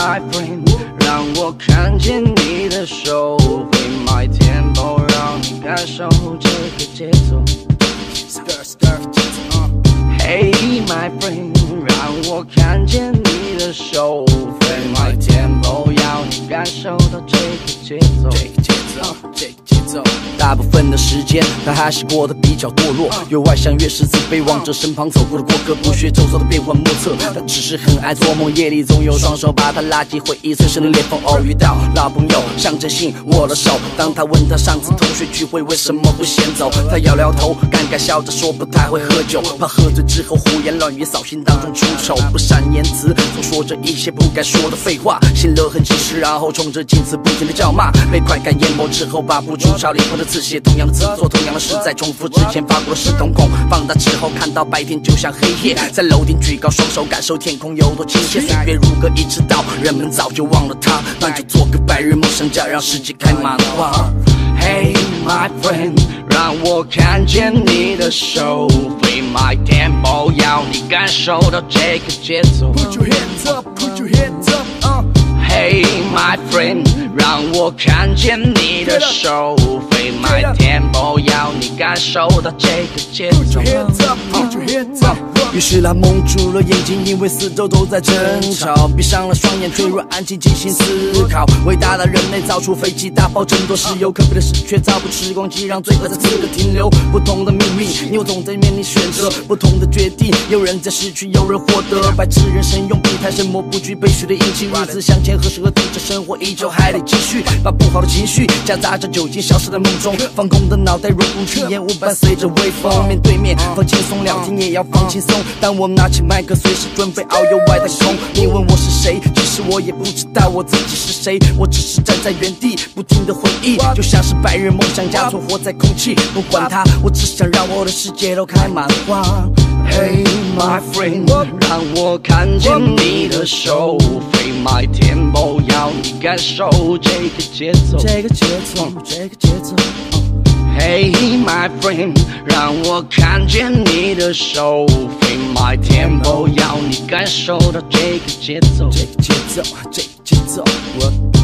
My friend，让我看见你的手。Friend, my tempo，让你感受这个节奏。Hey, my friend，让我看见你的手。Friend, my tempo，要你感受到这个节奏。这个节奏，这个节奏。大部分的时间，他还是过得比较堕落，越外向越是自卑，望着身旁走过的过客，不屑周遭的变幻莫测。他只是很爱做梦，夜里总有双手把他拉进回忆最深的裂缝。偶遇到老朋友，象征性握了手。当他问他上次同学聚会为什么不先走，他摇摇头，尴尬笑着说不太会喝酒，怕喝醉之后胡言乱语，扫兴当中出丑。不善言辞，总说着一些不该说的废话，心勒痕其实，然后冲着镜子不停的叫骂。被快感淹没之后，把不住朝里头的字写同样的字，做同样的事，在重复之前发过的是瞳孔。放大之后看到白天就像黑夜，在楼顶举高双手感受天空有多亲切。岁月如歌一直到人们早就忘了他，那就做个白日梦想家，让世界开满花。Hey my friend，让我看见你的手，Play my tempo，要你感受到这个节奏。Put your hands up，Put your hands up。Hey my friend，让我看见你的手，Play my tempo，要你感受到这个节奏。于是他蒙住了眼睛，因为四周都在争吵。闭上了双眼，坠入安静进行思考。伟大的人类造出飞机、大炮，争夺石油，可悲的是却造不出时光机，让罪恶在此刻停留。不同的命运，你我总在面临选择，不同的决定。有人在失去，有人获得。白痴人生用笔太沉默，不具备血的硬气。日子向前，何时何地，这生活依旧还得继续。把不好的情绪夹杂着酒精，消失在梦中。放空的脑袋，如无气烟雾伴随着微风。面对面放轻松，聊天也要放轻松。当我拿起麦克，随时准备遨游外太空。你问我是谁，其实我也不知道我自己是谁。我只是站在原地，不停的回忆，就像是白日梦想家，存活在空气。不管它，我只想让我的世界都开满花。Hey my friend，让我看见你的手。Play my tempo，要你感受这个节奏，这个节奏，这个节奏。Hey my friend，让我看见你的手，Feel my tempo，要你感受到这个节奏，这个节奏，这个节奏。我。